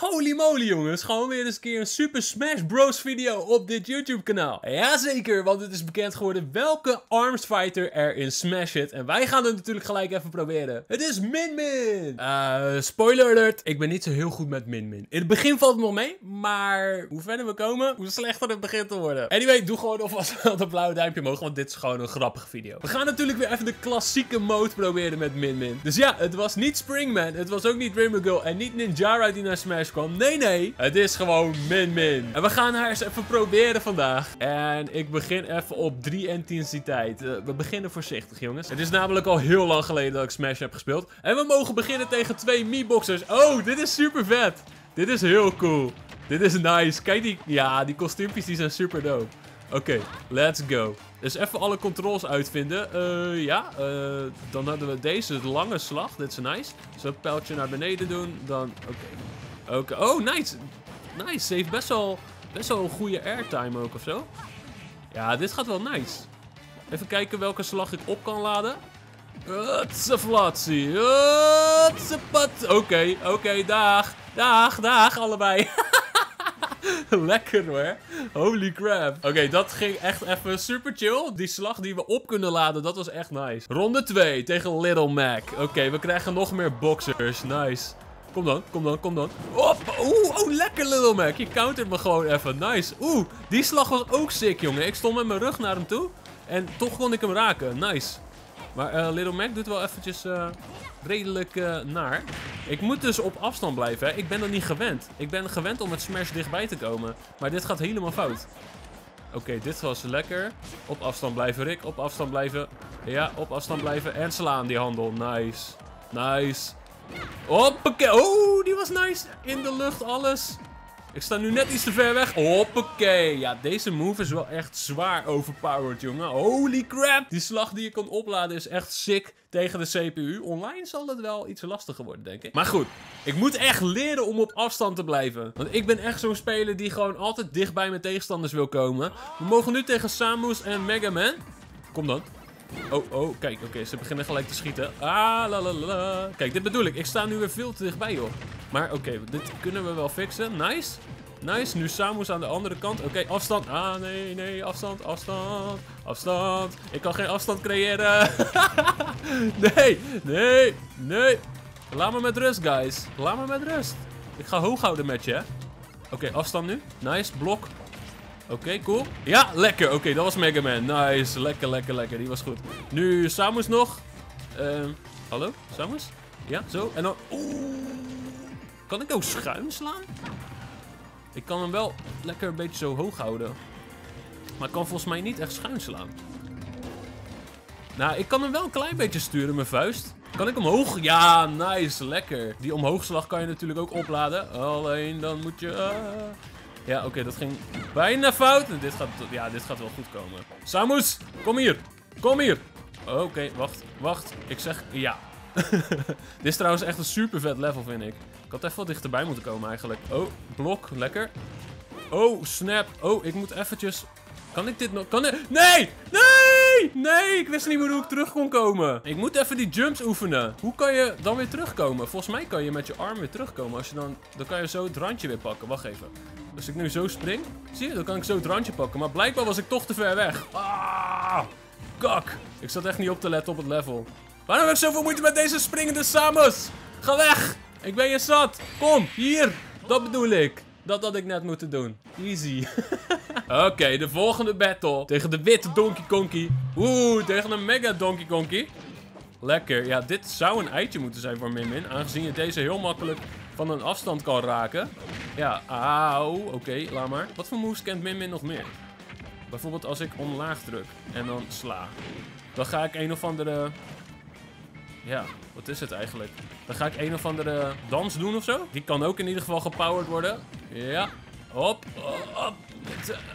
Holy moly jongens, gewoon weer eens een keer een Super Smash Bros video op dit YouTube kanaal. Jazeker, want het is bekend geworden welke Arms Fighter er in Smash zit. En wij gaan het natuurlijk gelijk even proberen. Het is Min Min! Uh, spoiler alert, ik ben niet zo heel goed met Min Min. In het begin valt het nog mee, maar hoe verder we komen, hoe slechter het begint te worden. Anyway, doe gewoon alvast wel dat blauwe duimpje omhoog, want dit is gewoon een grappige video. We gaan natuurlijk weer even de klassieke mode proberen met Min Min. Dus ja, het was niet Springman, het was ook niet Rainbow Girl en niet Ninjara die naar Smash Nee, nee. Het is gewoon Min Min. En we gaan haar eens even proberen vandaag. En ik begin even op 3 intensiteit. Uh, we beginnen voorzichtig, jongens. Het is namelijk al heel lang geleden dat ik Smash heb gespeeld. En we mogen beginnen tegen twee Mii-boxers. Oh, dit is super vet. Dit is heel cool. Dit is nice. Kijk, die, ja, die kostuumpjes die zijn super dope. Oké, let's go. Dus even alle controls uitvinden. Uh, ja, uh, dan hadden we deze lange slag. Dit is nice. Zo pijltje naar beneden doen. Dan, oké. Oké, oh nice. Nice, ze heeft best wel, best wel een goede airtime ook of zo. Ja, dit gaat wel nice. Even kijken welke slag ik op kan laden. Utseflatsie. Oké, oké, okay, dag. Dag, dag allebei. Lekker hoor. Holy crap. Oké, dat ging echt even super chill. Die slag die we op kunnen laden, dat was echt nice. Ronde 2 tegen Little Mac. Oké, we krijgen nog meer boxers. Nice. Kom dan, kom dan, kom dan. Oeh, oh, lekker Little Mac. Je countert me gewoon even. Nice. Oeh, die slag was ook sick, jongen. Ik stond met mijn rug naar hem toe. En toch kon ik hem raken. Nice. Maar uh, Little Mac doet wel eventjes uh, redelijk uh, naar. Ik moet dus op afstand blijven. Hè. Ik ben er niet gewend. Ik ben gewend om met Smash dichtbij te komen. Maar dit gaat helemaal fout. Oké, dit was lekker. Op afstand blijven, Rick. Op afstand blijven. Ja, op afstand blijven. En slaan die handel. Nice. Nice. Hoppakee. Oh, die was nice. In de lucht, alles. Ik sta nu net iets te ver weg. Hoppakee. Ja, deze move is wel echt zwaar overpowered, jongen. Holy crap. Die slag die je kan opladen is echt sick tegen de CPU. Online zal het wel iets lastiger worden, denk ik. Maar goed, ik moet echt leren om op afstand te blijven. Want ik ben echt zo'n speler die gewoon altijd dicht bij mijn tegenstanders wil komen. We mogen nu tegen Samus en Mega Man. Kom dan. Oh, oh, kijk, oké, ze beginnen gelijk te schieten. Ah, la la la. Kijk, dit bedoel ik. Ik sta nu weer veel te dichtbij, joh. Maar oké, dit kunnen we wel fixen. Nice. Nice, nu Samus aan de andere kant. Oké, afstand. Ah, nee, nee, afstand, afstand, afstand. Ik kan geen afstand creëren. nee, nee, nee. Laat me met rust, guys. Laat me met rust. Ik ga hoog houden met je, hè. Oké, afstand nu. Nice, blok. Oké, cool. Ja, lekker. Oké, dat was Mega Man. Nice. Lekker, lekker, lekker. Die was goed. Nu Samus nog. Uh, hallo? Samus? Ja, zo. En dan... Oeh. Kan ik ook schuin slaan? Ik kan hem wel lekker een beetje zo hoog houden. Maar ik kan volgens mij niet echt schuin slaan. Nou, ik kan hem wel een klein beetje sturen, mijn vuist. Kan ik omhoog? Ja, nice. Lekker. Die omhoogslag kan je natuurlijk ook opladen. Alleen dan moet je... Uh... Ja, oké, dat ging bijna fout. Dit gaat, ja, dit gaat wel goed komen. Samus, kom hier. Kom hier. Oké, wacht, wacht. Ik zeg ja. dit is trouwens echt een super vet level, vind ik. Ik had even wat dichterbij moeten komen eigenlijk. Oh, blok, lekker. Oh, snap. Oh, ik moet eventjes... Kan ik dit nog... Kan ik... Nee! Nee! Nee! Ik wist niet meer hoe ik terug kon komen. Ik moet even die jumps oefenen. Hoe kan je dan weer terugkomen? Volgens mij kan je met je arm weer terugkomen. Als je dan... Dan kan je zo het randje weer pakken. Wacht even. Als ik nu zo spring, zie je, dan kan ik zo het randje pakken. Maar blijkbaar was ik toch te ver weg. Ah, kak. Ik zat echt niet op te letten op het level. Waarom heb ik zoveel moeite met deze springende Samus? Ga weg. Ik ben je zat. Kom, hier. Dat bedoel ik. Dat had ik net moeten doen. Easy. Oké, de volgende battle. Tegen de witte Donkey Konky. Oeh, tegen een mega Donkey Konky. Lekker. Ja, dit zou een eitje moeten zijn voor Min Min. Aangezien je deze heel makkelijk van een afstand kan raken. Ja, auw. Oké, laat maar. Wat voor moves kent Min Min nog meer? Bijvoorbeeld als ik omlaag druk en dan sla. Dan ga ik een of andere... Ja, wat is het eigenlijk? Dan ga ik een of andere dans doen of zo. Die kan ook in ieder geval gepowered worden. Ja. Hop. Hop.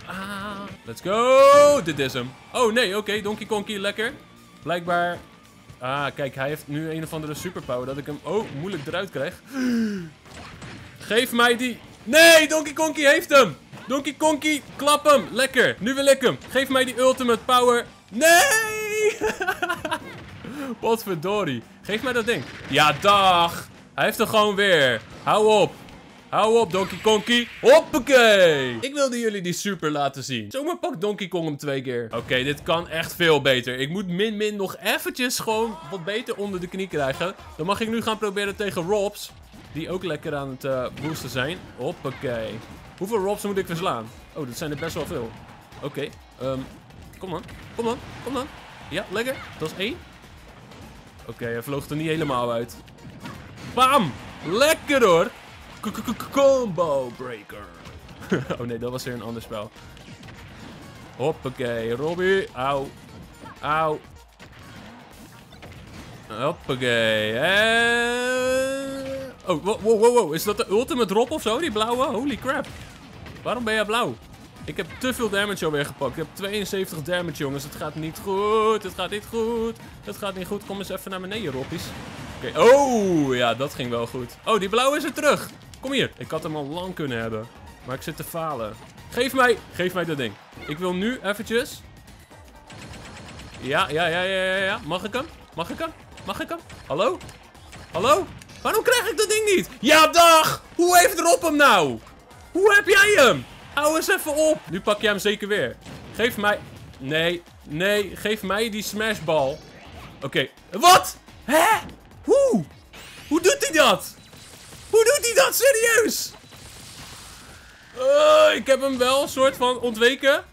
Ah. Let's go. Dit is hem. Oh nee, oké. Donkey Konky, lekker. Blijkbaar Ah, kijk, hij heeft nu een of andere superpower dat ik hem, oh, moeilijk eruit krijg. Geef mij die... Nee, Donkey Konky heeft hem! Donkey Konky, klap hem! Lekker, nu wil ik hem. Geef mij die ultimate power. Nee! Wat verdorie. Geef mij dat ding. Ja, dag! Hij heeft er gewoon weer. Hou op. Hou op, Donkey Konkie. Hoppakee. Ik wilde jullie die super laten zien. Zomaar pak Donkey Kong hem twee keer. Oké, dit kan echt veel beter. Ik moet Min Min nog eventjes gewoon wat beter onder de knie krijgen. Dan mag ik nu gaan proberen tegen Robs. Die ook lekker aan het uh, boosten zijn. Hoppakee. Hoeveel Robs moet ik verslaan? Oh, dat zijn er best wel veel. Oké, um, kom dan. Kom dan. Kom dan. Ja, lekker. Dat is één. Oké, hij vloog er niet helemaal uit. Bam! Lekker hoor! Combo Breaker. oh nee, dat was weer een ander spel. Hoppakee, Robbie. Auw. Auw. Hoppakee. En... Oh, wow, wow, wow. Is dat de ultimate drop of zo, die blauwe? Holy crap. Waarom ben jij blauw? Ik heb te veel damage alweer gepakt. Ik heb 72 damage, jongens. Het gaat niet goed. Het gaat niet goed. Het gaat niet goed. Kom eens even naar beneden, Roppies. Oké. Oh, ja, dat ging wel goed. Oh, die blauwe is er terug. Kom hier. Ik had hem al lang kunnen hebben. Maar ik zit te falen. Geef mij. Geef mij dat ding. Ik wil nu eventjes... Ja, ja, ja, ja, ja, ja. Mag ik hem? Mag ik hem? Mag ik hem? Hallo? Hallo? Waarom krijg ik dat ding niet? Ja, dag! Hoe heeft Rob hem nou? Hoe heb jij hem? Hou eens even op. Nu pak jij hem zeker weer. Geef mij... Nee, nee. Geef mij die smashbal. Oké. Wat? Hè? Hoe? Hoe doet hij dat? Hoe doet hij dat? Serieus? Uh, ik heb hem wel soort van ontweken.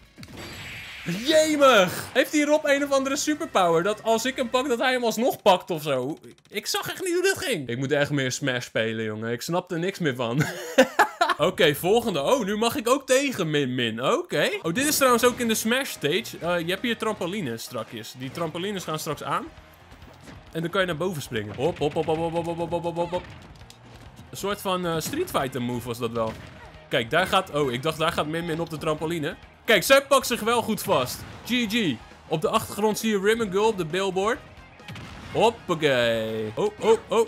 Jemig! Heeft die Rob een of andere superpower? Dat als ik hem pak, dat hij hem alsnog pakt of zo? Ik zag echt niet hoe dit ging. Ik moet echt meer Smash spelen, jongen. Ik snap er niks meer van. Oké, volgende. Oh, nu mag ik ook tegen Min Min. Oké. Oh, dit is trouwens ook in de Smash stage. Uh, je hebt hier trampolines strakjes. Die trampolines gaan straks aan. En dan kan je naar boven springen. Hop, hop, hop, hop, hop, hop, hop, hop, hop, hop. Een soort van uh, Street Fighter move was dat wel. Kijk, daar gaat... Oh, ik dacht daar gaat Min Min op de trampoline. Kijk, zij pakt zich wel goed vast. GG. Op de achtergrond zie je Ribbon Girl op de billboard. Hoppakee. Oh, oh, oh.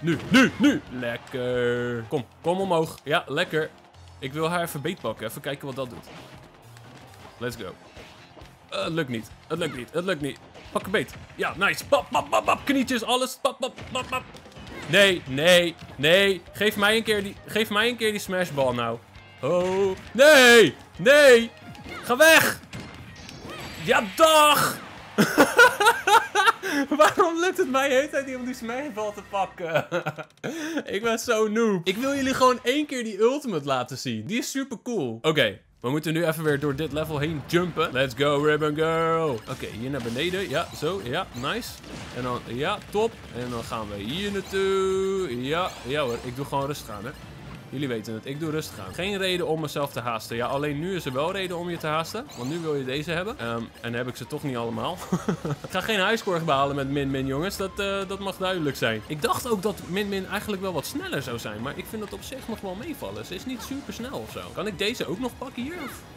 Nu, nu, nu. Lekker. Kom, kom omhoog. Ja, lekker. Ik wil haar even beetpakken. Even kijken wat dat doet. Let's go. Het lukt niet. Het lukt niet. Het lukt niet. Pak een beet. Ja, nice. Pap, pap, pap, pap. Knietjes, alles. Pap, pap, pap, pap. Nee, nee, nee. Geef mij een keer die, geef mij een keer die smashbal nou. Oh. Nee, nee. Ga weg. Ja, dag. Waarom lukt het mij heet tijd niet om die smashbal te pakken? ik ben zo noob. Ik wil jullie gewoon één keer die ultimate laten zien. Die is super cool. Oké, we moeten nu even weer door dit level heen jumpen. Let's go, Ribbon Girl. Oké, hier naar beneden. Ja, zo. Ja, nice. En dan, ja, top. En dan gaan we hier naartoe. Ja, ja hoor. Ik doe gewoon rustig aan, hè. Jullie weten het, ik doe rustig aan. Geen reden om mezelf te haasten. Ja, alleen nu is er wel reden om je te haasten. Want nu wil je deze hebben. Um, en heb ik ze toch niet allemaal. ik ga geen highscore behalen met Min Min, jongens. Dat, uh, dat mag duidelijk zijn. Ik dacht ook dat Min Min eigenlijk wel wat sneller zou zijn. Maar ik vind dat op zich nog wel meevallen. Ze is niet super snel of zo. Kan ik deze ook nog pakken hier? Of?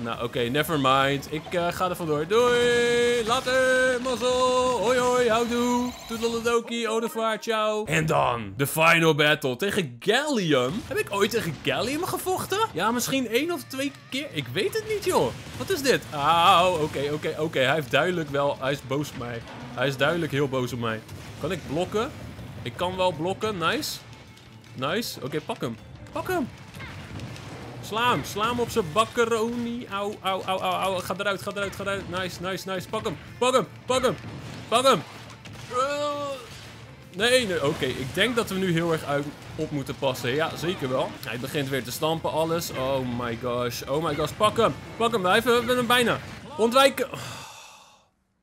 Nou, oké, okay, never mind. Ik uh, ga er vandoor. Doei! Later! Mazzel! Hoi hoi, houdoe! Toedeledokie, au revoir, ciao! En dan, de final battle tegen Gallium. Heb ik ooit tegen Gallium gevochten? Ja, misschien één of twee keer. Ik weet het niet, joh. Wat is dit? Auw, oké, oké, oké. Hij heeft duidelijk wel... Hij is boos op mij. Hij is duidelijk heel boos op mij. Kan ik blokken? Ik kan wel blokken. Nice. Nice. Oké, pak hem. Pak hem. Sla hem. Sla hem op zijn bakkeroni. Au, au, au, au, au. Ga eruit, ga eruit, ga eruit. Nice, nice, nice. Pak hem. Pak hem. Pak hem. Pak hem. Nee, nee. Oké, ik denk dat we nu heel erg uit op moeten passen. Ja, zeker wel. Hij begint weer te stampen, alles. Oh my gosh. Oh my gosh. Pak hem. Pak hem. Wij hebben hem bijna. Ontwijken.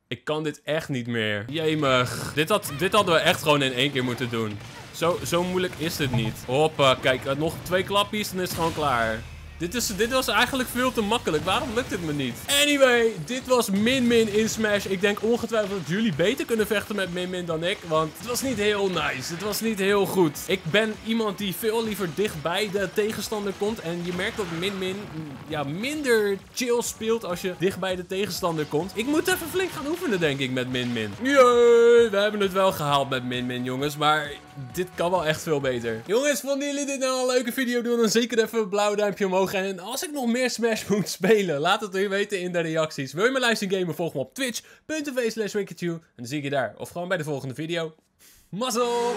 Ik kan dit echt niet meer. Jemig. Dit, had, dit hadden we echt gewoon in één keer moeten doen. Zo, zo moeilijk is dit niet. Hoppa, kijk, nog twee klappies, dan is het gewoon klaar. Dit, dit was eigenlijk veel te makkelijk. Waarom lukt het me niet? Anyway, dit was Min Min in Smash. Ik denk ongetwijfeld dat jullie beter kunnen vechten met Min Min dan ik. Want het was niet heel nice. Het was niet heel goed. Ik ben iemand die veel liever dicht bij de tegenstander komt. En je merkt dat Min Min ja, minder chill speelt als je dicht bij de tegenstander komt. Ik moet even flink gaan oefenen, denk ik, met Min Min. Jee, we hebben het wel gehaald met Min Min, jongens. Maar dit kan wel echt veel beter. Jongens, vonden jullie dit nou een leuke video? Doe dan zeker even een blauw duimpje omhoog. En als ik nog meer Smash moet spelen, laat het weer weten in de reacties. Wil je mijn livestream gamen? Volg me op twitch.tv slash En dan zie ik je daar. Of gewoon bij de volgende video. Mazzel!